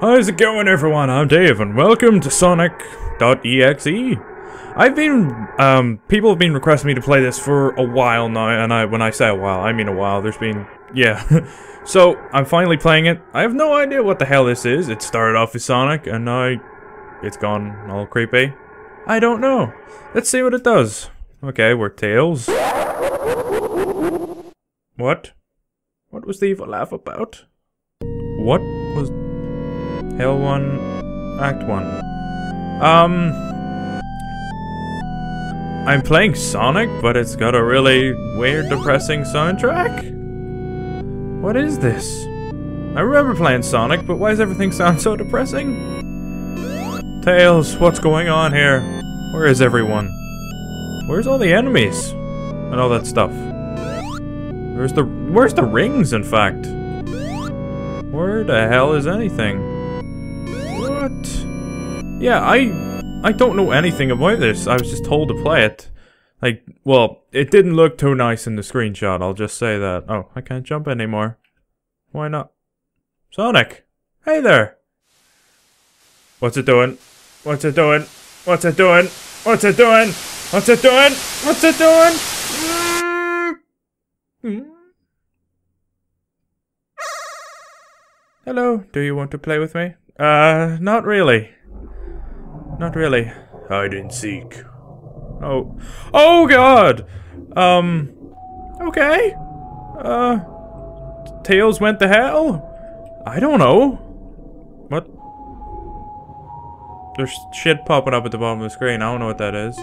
How's it going everyone? I'm Dave and welcome to Sonic.exe. I've been, um, people have been requesting me to play this for a while now, and I, when I say a while, I mean a while. There's been, yeah. so, I'm finally playing it. I have no idea what the hell this is. It started off as Sonic, and now it's gone all creepy. I don't know. Let's see what it does. Okay, we're Tails. What? What was the evil laugh about? What was Hell 1 Act 1? Um I'm playing Sonic, but it's got a really weird, depressing soundtrack? What is this? I remember playing Sonic, but why does everything sound so depressing? Tails, what's going on here? Where is everyone? Where's all the enemies? And all that stuff? Where's the- where's the rings, in fact? Where the hell is anything? Yeah, I... I don't know anything about this. I was just told to play it. Like, well, it didn't look too nice in the screenshot, I'll just say that. Oh, I can't jump anymore. Why not? Sonic! Hey there! What's it doing? What's it doing? What's it doing? What's it doing? What's it doing? What's it doing? Hello, do you want to play with me? Uh, not really. Not really. Hide and seek. Oh. Oh god! Um. Okay. Uh. Tails went to hell? I don't know. What? There's shit popping up at the bottom of the screen. I don't know what that is.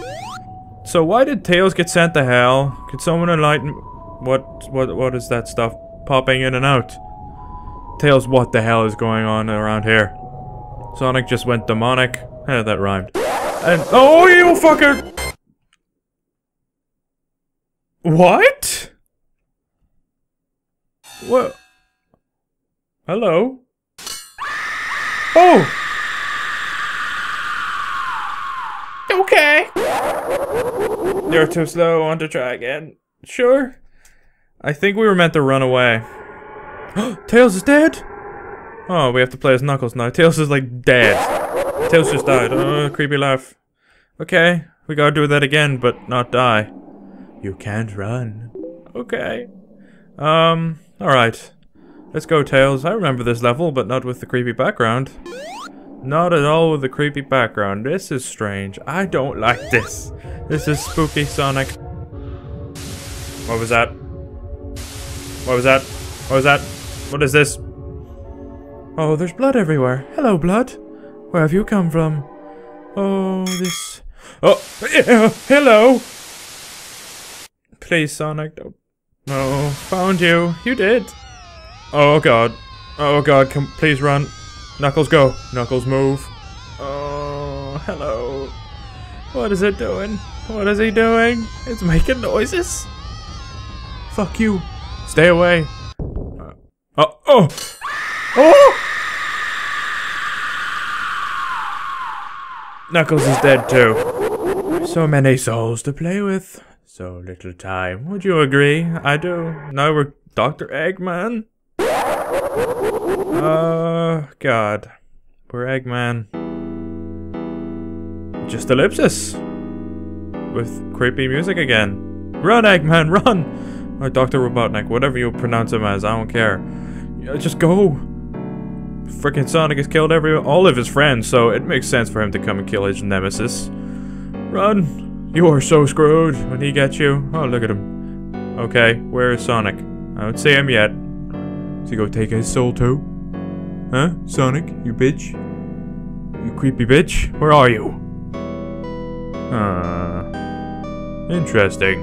So why did Tails get sent to hell? Could someone enlighten what what what is that stuff popping in and out? Tails, what the hell is going on around here? Sonic just went demonic. Eh, that rhymed. And oh, you fucker! What? What? Hello? Oh! Okay. You're too slow. Want to try again? Sure. I think we were meant to run away. Tails is dead? Oh, we have to play as Knuckles now. Tails is like dead. Tails just died. Oh, creepy laugh. Okay, we gotta do that again, but not die. You can't run. Okay. Um, alright. Let's go, Tails. I remember this level, but not with the creepy background. Not at all with the creepy background. This is strange. I don't like this. This is spooky Sonic. What was that? What was that? What was that? What is this? Oh, there's blood everywhere. Hello, blood. Where have you come from? Oh, this... Oh, hello! Please, Sonic, don't... No, found you. You did. Oh, God. Oh, God, come, please run. Knuckles, go. Knuckles, move. Oh, hello. What is it doing? What is he doing? It's making noises. Fuck you. Stay away. Uh, oh, oh! Oh! Knuckles is dead too. So many souls to play with. So little time. Would you agree? I do. Now we're Dr. Eggman. Oh, God. We're Eggman. Just ellipsis. With creepy music again. Run, Eggman, run! Or Dr. Robotnik, whatever you pronounce him as, I don't care. Uh, just go. Frickin' Sonic has killed every all of his friends, so it makes sense for him to come and kill his nemesis. Run! You are so screwed when he gets you. Oh, look at him. Okay, where is Sonic? I don't see him yet. Is he go take his soul too? Huh? Sonic, you bitch? You creepy bitch? Where are you? Uh, interesting.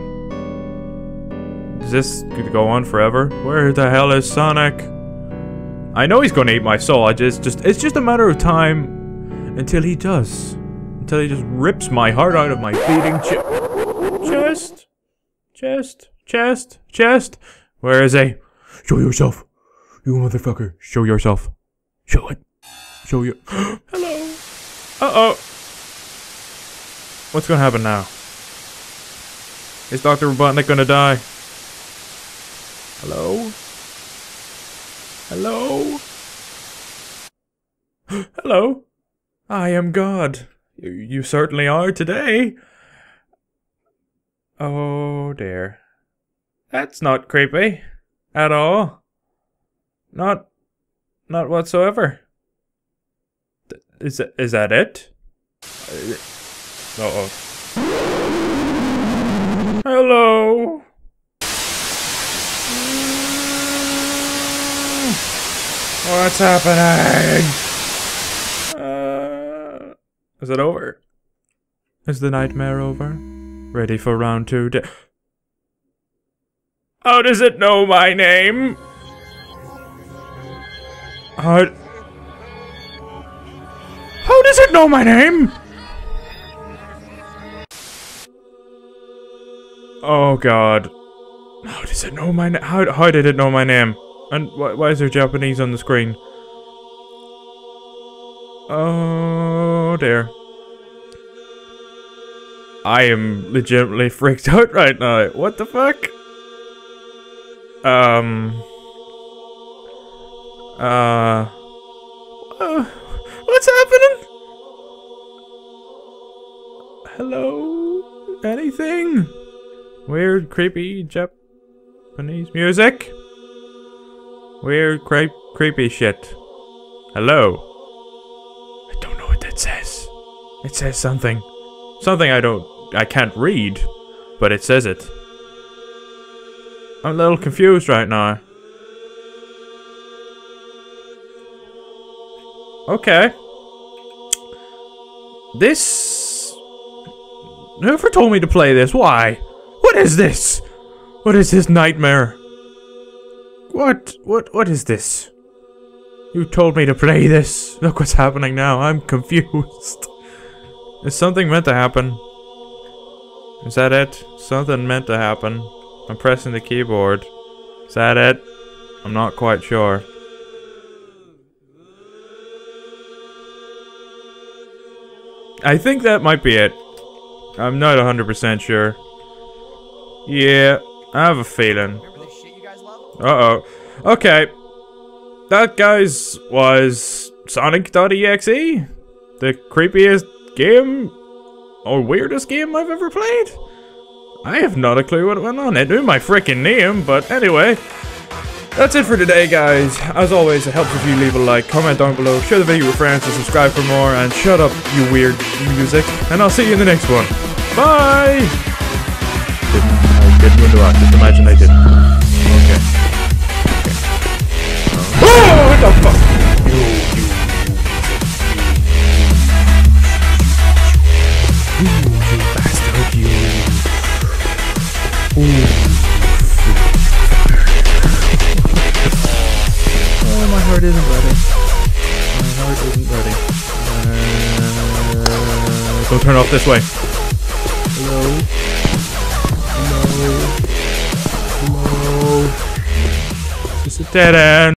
Is this gonna go on forever? Where the hell is Sonic? I know he's gonna eat my soul. I just, just, it's just a matter of time until he does. Until he just rips my heart out of my beating ch chest, chest, chest, chest. Where is he? Show yourself, you motherfucker. Show yourself. Show it. Show you. Hello. Uh oh. What's gonna happen now? Is Dr. Robotnik gonna die? Hello? Hello? Hello. I am God. You, you certainly are today. Oh dear. That's not creepy. At all. Not. Not whatsoever. Th- Is that, is that it? Uh oh. Hello. What's happening? Uh, is it over? Is the nightmare over? Ready for round two? How does it know my name? How? How does it know my name? Oh God! How does it know my name? How how did it know my name? And why, why is there Japanese on the screen? Oh dear. I am legitimately freaked out right now. What the fuck? Um. Uh. uh, what's happening? Hello? Anything? Weird, creepy Japanese music? Weird, creep, creepy shit. Hello? I don't know what that says. It says something. Something I don't. I can't read, but it says it. I'm a little confused right now. Okay. This. Whoever told me to play this? Why? What is this? What is this nightmare? What? What? What is this? You told me to play this. Look what's happening now. I'm confused. Is something meant to happen? Is that it? Something meant to happen. I'm pressing the keyboard. Is that it? I'm not quite sure. I think that might be it. I'm not 100% sure. Yeah, I have a feeling. Uh-oh. Okay. That, guys, was Sonic.exe. The creepiest game or weirdest game I've ever played. I have not a clue what went on. It knew my freaking name, but anyway. That's it for today, guys. As always, it helps if you leave a like, comment down below, share the video with friends, and subscribe for more. And shut up, you weird music. And I'll see you in the next one. Bye! Didn't, I didn't mean to rock. Just imagine I didn't. Heart isn't ready. My heart isn't ready. Uh, don't turn off this way. Hello? Hello? Hello? Is this a dead end?